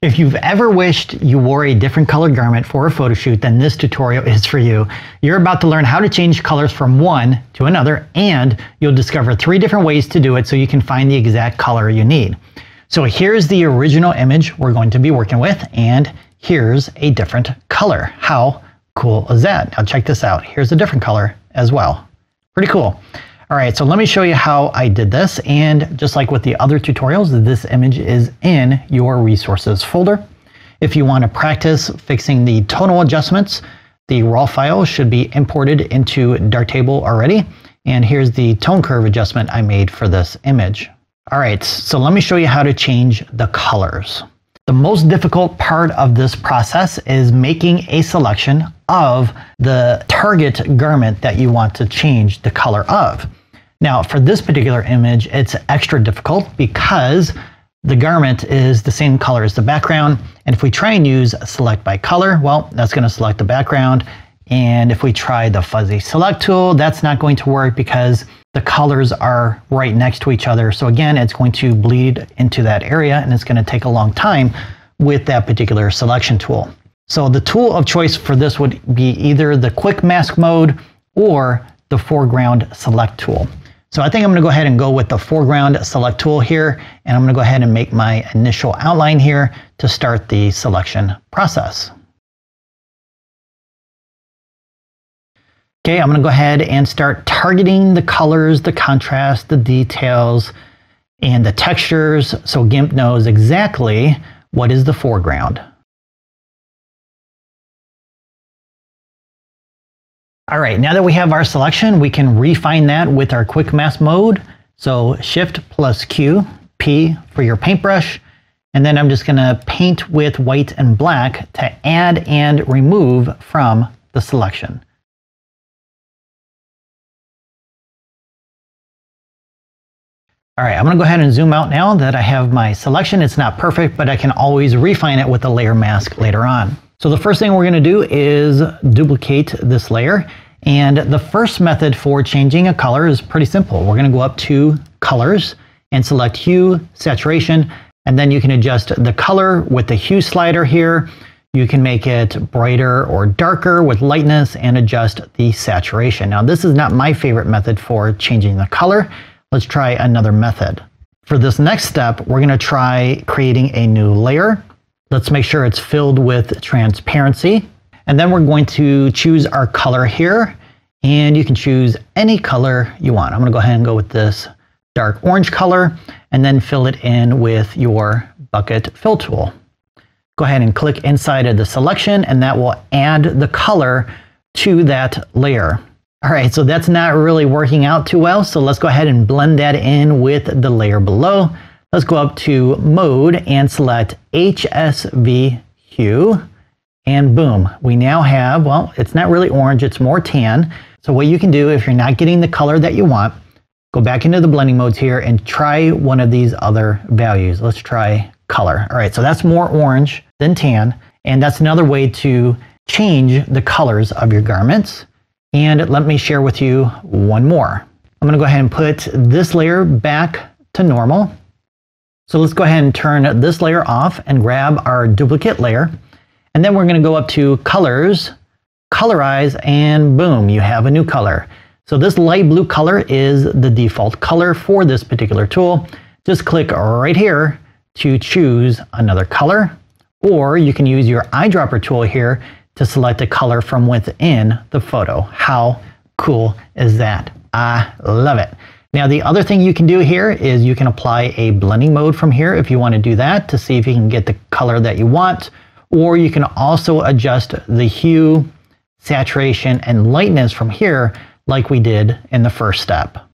If you've ever wished you wore a different colored garment for a photo shoot, then this tutorial is for you. You're about to learn how to change colors from one to another, and you'll discover three different ways to do it so you can find the exact color you need. So here's the original image we're going to be working with, and here's a different color. How cool is that? Now check this out. Here's a different color as well. Pretty cool. All right, so let me show you how I did this. And just like with the other tutorials, this image is in your resources folder. If you want to practice fixing the tonal adjustments, the raw file should be imported into Darktable already. And here's the tone curve adjustment I made for this image. All right, so let me show you how to change the colors. The most difficult part of this process is making a selection of the target garment that you want to change the color of. Now, for this particular image, it's extra difficult because the garment is the same color as the background. And if we try and use select by color, well, that's going to select the background. And if we try the fuzzy select tool, that's not going to work because the colors are right next to each other. So again, it's going to bleed into that area and it's going to take a long time with that particular selection tool. So the tool of choice for this would be either the quick mask mode or the foreground select tool. So I think I'm going to go ahead and go with the foreground select tool here, and I'm going to go ahead and make my initial outline here to start the selection process. Okay, I'm going to go ahead and start targeting the colors, the contrast, the details, and the textures so GIMP knows exactly what is the foreground. All right, now that we have our selection, we can refine that with our quick mask mode. So shift plus Q, P for your paintbrush. And then I'm just gonna paint with white and black to add and remove from the selection. All right, I'm gonna go ahead and zoom out now that I have my selection. It's not perfect, but I can always refine it with a layer mask later on. So the first thing we're going to do is duplicate this layer. And the first method for changing a color is pretty simple. We're going to go up to colors and select hue, saturation, and then you can adjust the color with the hue slider here. You can make it brighter or darker with lightness and adjust the saturation. Now this is not my favorite method for changing the color. Let's try another method. For this next step, we're going to try creating a new layer. Let's make sure it's filled with transparency. And then we're going to choose our color here. And you can choose any color you want. I'm to go ahead and go with this dark orange color and then fill it in with your bucket fill tool. Go ahead and click inside of the selection and that will add the color to that layer. All right, so that's not really working out too well. So let's go ahead and blend that in with the layer below. Let's go up to mode and select HSV hue. And boom, we now have, well, it's not really orange, it's more tan. So what you can do if you're not getting the color that you want, go back into the blending modes here and try one of these other values. Let's try color. All right, so that's more orange than tan. And that's another way to change the colors of your garments. And let me share with you one more. I'm gonna go ahead and put this layer back to normal. So let's go ahead and turn this layer off and grab our duplicate layer. And then we're going to go up to colors, colorize, and boom, you have a new color. So this light blue color is the default color for this particular tool. Just click right here to choose another color, or you can use your eyedropper tool here to select a color from within the photo. How cool is that? I love it. Now the other thing you can do here is you can apply a blending mode from here if you want to do that to see if you can get the color that you want. Or you can also adjust the hue, saturation, and lightness from here like we did in the first step.